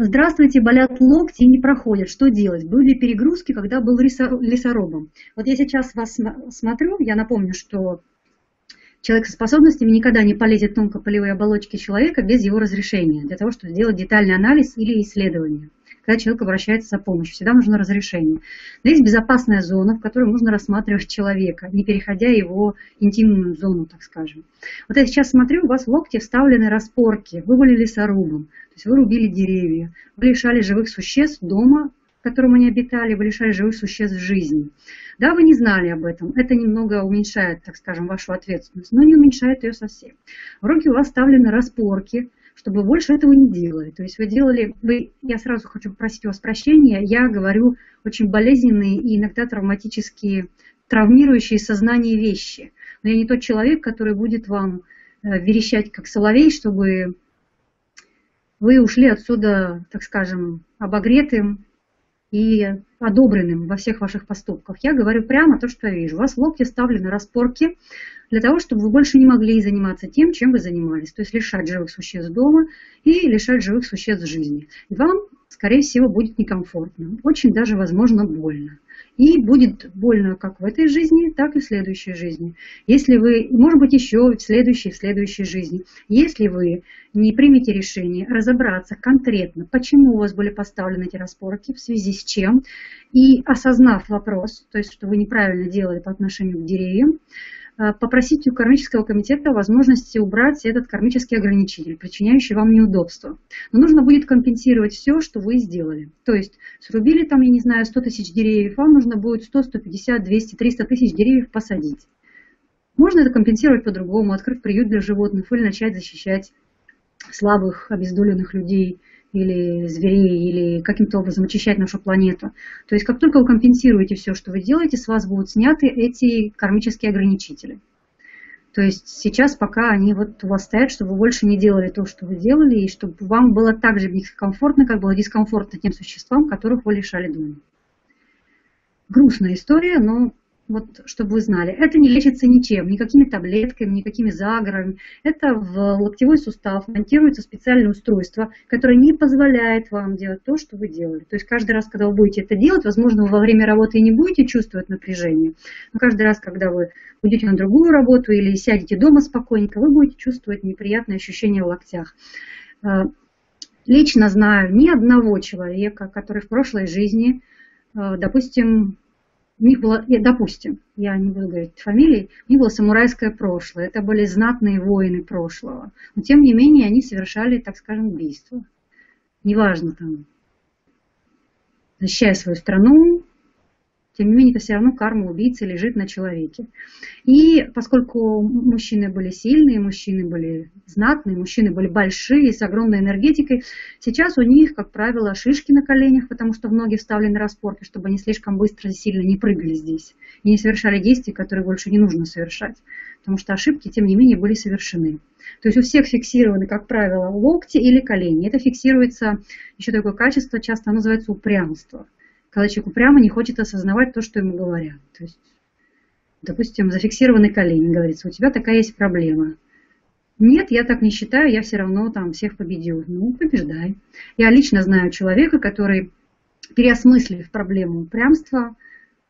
Здравствуйте, болят локти и не проходят. Что делать? Были перегрузки, когда был лесорубом. Вот я сейчас вас смотрю, я напомню, что человек со способностями никогда не полезет в тонкополевые оболочки человека без его разрешения, для того, чтобы сделать детальный анализ или исследование когда человек обращается за помощью. Всегда нужно разрешение. Но есть безопасная зона, в которой нужно рассматривать человека, не переходя его интимную зону, так скажем. Вот я сейчас смотрю, у вас в локте вставлены распорки, вы были лесорубом, то есть вы рубили деревья, вы лишали живых существ дома, в котором они обитали, вы лишали живых существ жизни. Да, вы не знали об этом. Это немного уменьшает, так скажем, вашу ответственность, но не уменьшает ее совсем. В руки у вас вставлены распорки, чтобы больше этого не делали. То есть вы делали, вы, я сразу хочу попросить у вас прощения, я говорю очень болезненные и иногда травматические, травмирующие сознание вещи. Но я не тот человек, который будет вам э, верещать как соловей, чтобы вы ушли отсюда, так скажем, обогретым и одобренным во всех ваших поступках. Я говорю прямо то, что я вижу. У вас в локте ставлены распорки, для того, чтобы вы больше не могли заниматься тем, чем вы занимались, то есть лишать живых существ дома и лишать живых существ жизни. И вам, скорее всего, будет некомфортно, очень даже, возможно, больно. И будет больно как в этой жизни, так и в следующей жизни. Если вы, может быть, еще в следующей, в следующей жизни. Если вы не примете решение разобраться конкретно, почему у вас были поставлены эти распорки, в связи с чем, и осознав вопрос, то есть, что вы неправильно делали по отношению к деревьям, попросить у кармического комитета возможности убрать этот кармический ограничитель, причиняющий вам неудобства. Но нужно будет компенсировать все, что вы сделали. То есть срубили там, я не знаю, 100 тысяч деревьев, вам нужно будет 100, 150, 200, 300 тысяч деревьев посадить. Можно это компенсировать по-другому, открыть приют для животных или начать защищать слабых, обездоленных людей – или зверей, или каким-то образом очищать нашу планету. То есть как только вы компенсируете все, что вы делаете, с вас будут сняты эти кармические ограничители. То есть сейчас пока они вот у вас стоят, чтобы вы больше не делали то, что вы делали, и чтобы вам было так же комфортно, как было дискомфортно тем существам, которых вы лишали дома. Грустная история, но вот чтобы вы знали, это не лечится ничем, никакими таблетками, никакими загорами. Это в локтевой сустав монтируется специальное устройство, которое не позволяет вам делать то, что вы делали. То есть каждый раз, когда вы будете это делать, возможно, вы во время работы и не будете чувствовать напряжение, но каждый раз, когда вы уйдете на другую работу или сядете дома спокойненько, вы будете чувствовать неприятные ощущения в локтях. Э, лично знаю ни одного человека, который в прошлой жизни, э, допустим, у них было, допустим, я не буду говорить фамилии, у них было самурайское прошлое, это были знатные воины прошлого. Но тем не менее они совершали, так скажем, убийство. Неважно там, защищая свою страну, тем не менее, это все равно карма убийцы лежит на человеке. И поскольку мужчины были сильные, мужчины были знатные, мужчины были большие, с огромной энергетикой, сейчас у них, как правило, шишки на коленях, потому что ноги вставлены распорки, чтобы они слишком быстро и сильно не прыгали здесь и не совершали действия, которые больше не нужно совершать. Потому что ошибки, тем не менее, были совершены. То есть у всех фиксированы, как правило, локти или колени. Это фиксируется, еще такое качество, часто называется упрямство когда человек упрямо не хочет осознавать то, что ему говорят. То есть, допустим, зафиксированный колени, говорится, у тебя такая есть проблема. Нет, я так не считаю, я все равно там всех победил. Ну, побеждай. Я лично знаю человека, который, переосмыслив проблему упрямства,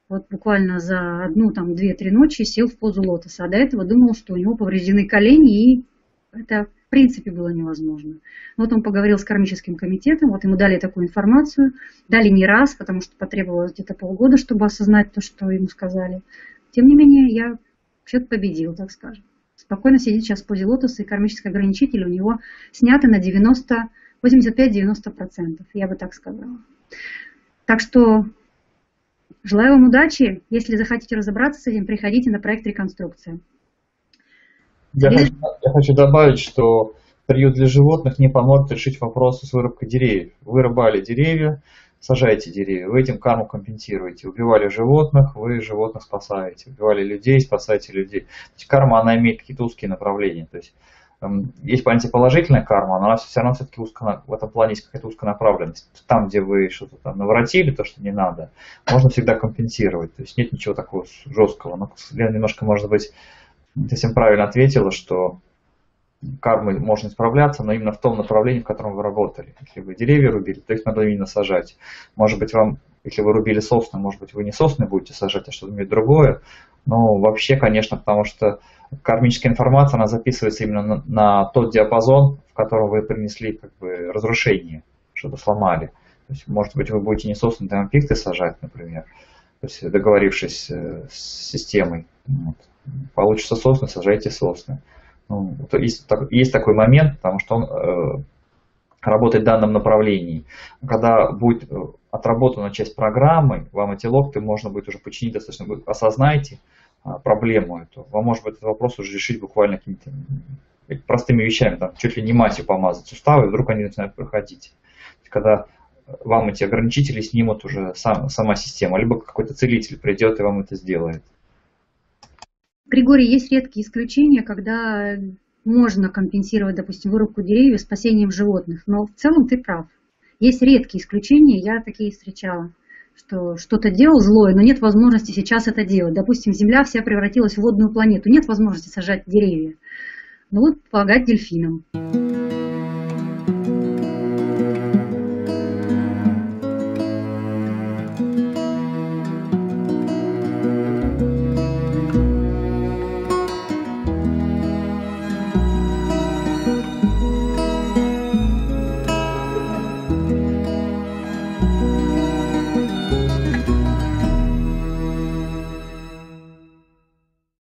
вот буквально за одну, там, две-три ночи сел в позу лотоса, а до этого думал, что у него повреждены колени, и это в принципе было невозможно. Вот он поговорил с кармическим комитетом, вот ему дали такую информацию, дали не раз, потому что потребовалось где-то полгода, чтобы осознать то, что ему сказали. Тем не менее, я все-таки победил, так скажем. Спокойно сидит сейчас в позе лотоса, и кармический ограничитель у него сняты на 90, 85-90%, я бы так сказала. Так что желаю вам удачи. Если захотите разобраться с этим, приходите на проект «Реконструкция». Я, хочу, я хочу добавить, что приют для животных не поможет решить вопросы с вырубкой деревьев. Вы рубали деревья, сажайте деревья, вы этим карму компенсируете. Убивали животных, вы животных спасаете. Убивали людей, спасаете людей. То есть карма, она имеет какие-то узкие направления. То есть эм, есть понятие положительная карма, но она все равно все-таки узко, в этом плане есть какая-то узконаправленность. Там, где вы что-то там наворотили, то, что не надо, можно всегда компенсировать. То есть нет ничего такого жесткого. Но немножко, может быть, совсем правильно ответила, что кармой можно справляться, но именно в том направлении, в котором вы работали. Если вы деревья рубили, то их надо именно сажать. Может быть, вам, если вы рубили сосны, может быть, вы не сосны будете сажать, а что-то другое. Но вообще, конечно, потому что кармическая информация, она записывается именно на, на тот диапазон, в котором вы принесли как бы разрушение, что-то сломали. То есть, может быть, вы будете не сосны, там пихты сажать, например, то есть договорившись э, с системой. Вот. Получится сосны, сажайте сосны. Ну, есть, есть такой момент, потому что он э, работает в данном направлении. Когда будет э, отработана часть программы, вам эти локты можно будет уже починить достаточно, вы осознаете а, проблему эту. Вам может быть этот вопрос уже решить буквально какими-то простыми вещами, там, чуть ли не мазью помазать суставы, и вдруг они начинают проходить. Когда вам эти ограничители снимут уже сам, сама система, либо какой-то целитель придет и вам это сделает. Григорий, есть редкие исключения, когда можно компенсировать, допустим, вырубку деревьев спасением животных, но в целом ты прав. Есть редкие исключения, я такие встречала, что что-то делал злое, но нет возможности сейчас это делать. Допустим, Земля вся превратилась в водную планету, нет возможности сажать деревья. Ну вот помогать дельфинам.